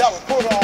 that was put on